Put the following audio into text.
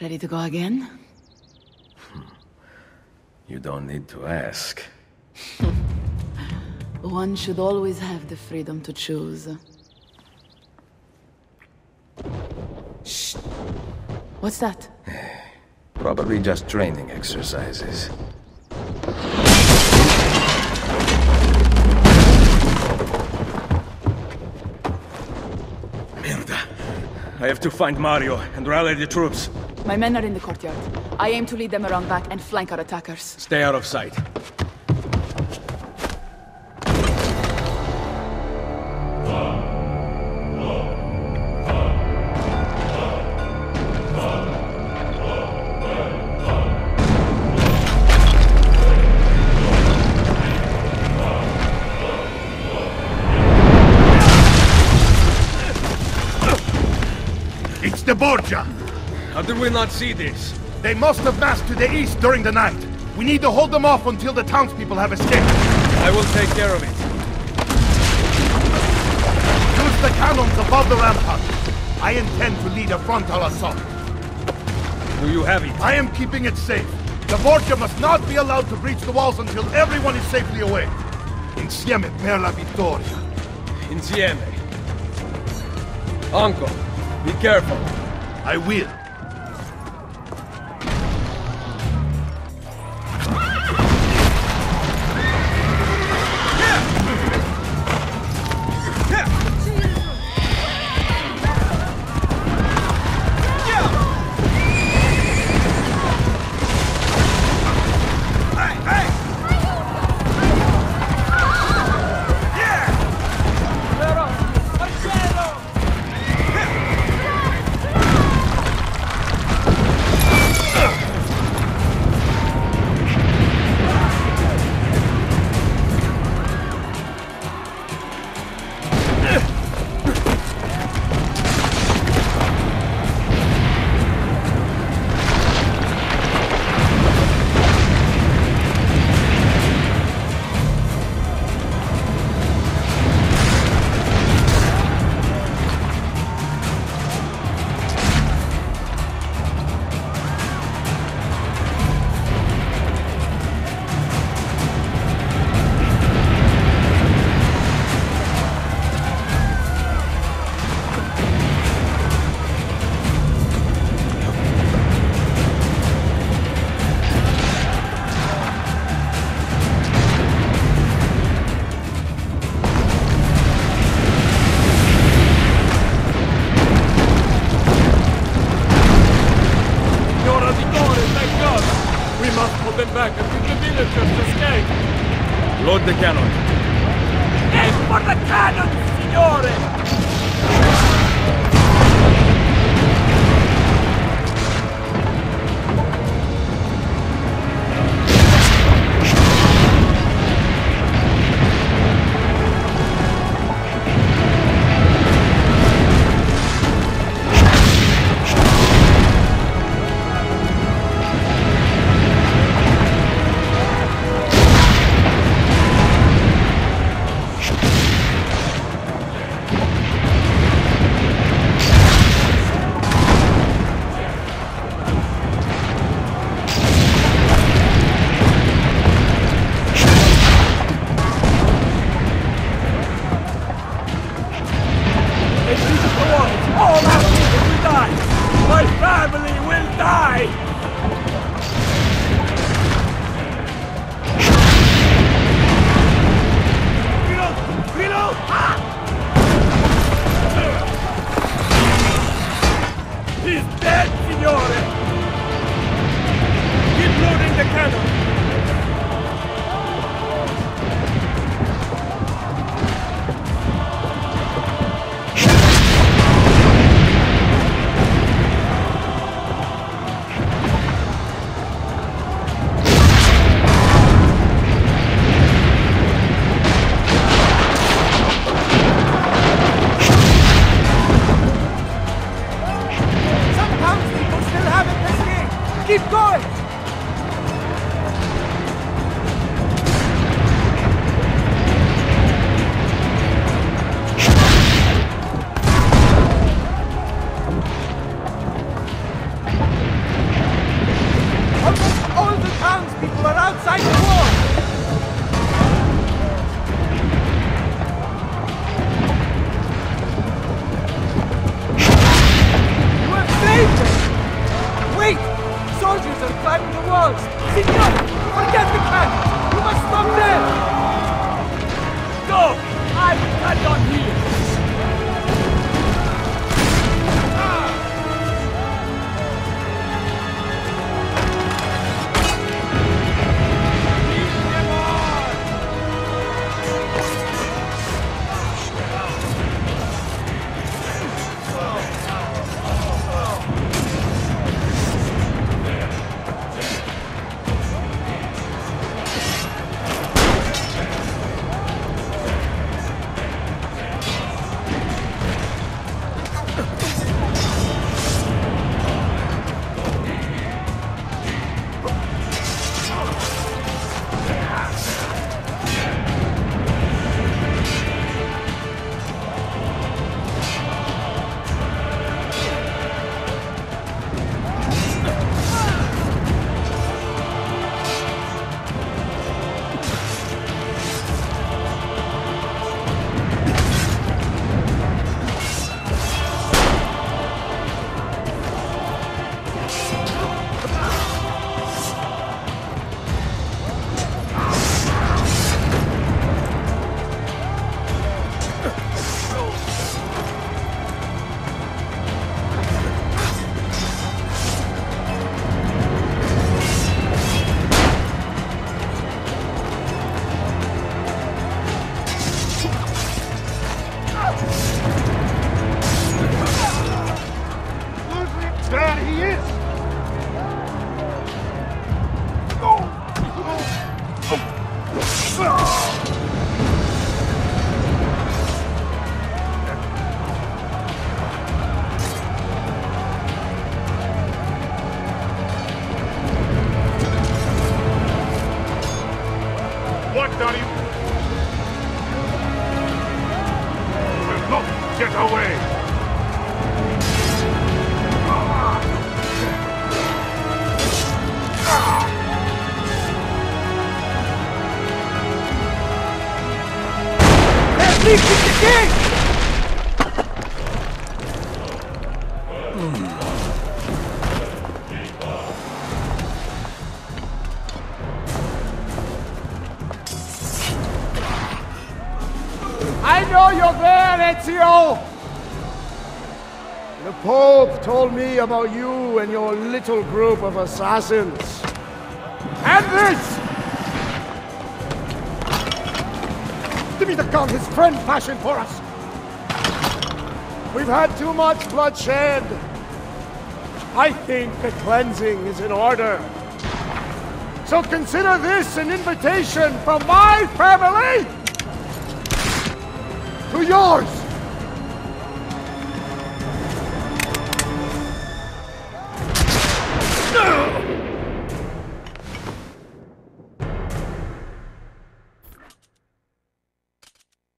Ready to go again? Hmm. You don't need to ask. One should always have the freedom to choose. Shh. What's that? Probably just training exercises. Merda. I have to find Mario and rally the troops. My men are in the courtyard. I aim to lead them around back and flank our attackers. Stay out of sight. It's the Borgia! How did we not see this? They must have massed to the east during the night. We need to hold them off until the townspeople have escaped. I will take care of it. Use the cannons above the rampart. I intend to lead a frontal assault. Do you have it? I am keeping it safe. The Borgia must not be allowed to breach the walls until everyone is safely away. Insieme per la vittoria. Insieme. Uncle, be careful. I will. The cannon. Aim for the cannon, signore! I know you're there, Ezio! The Pope told me about you and your little group of assassins. And this! Give me the gun his friend fashioned for us! We've had too much bloodshed. I think the cleansing is in order. So consider this an invitation from my family to yours!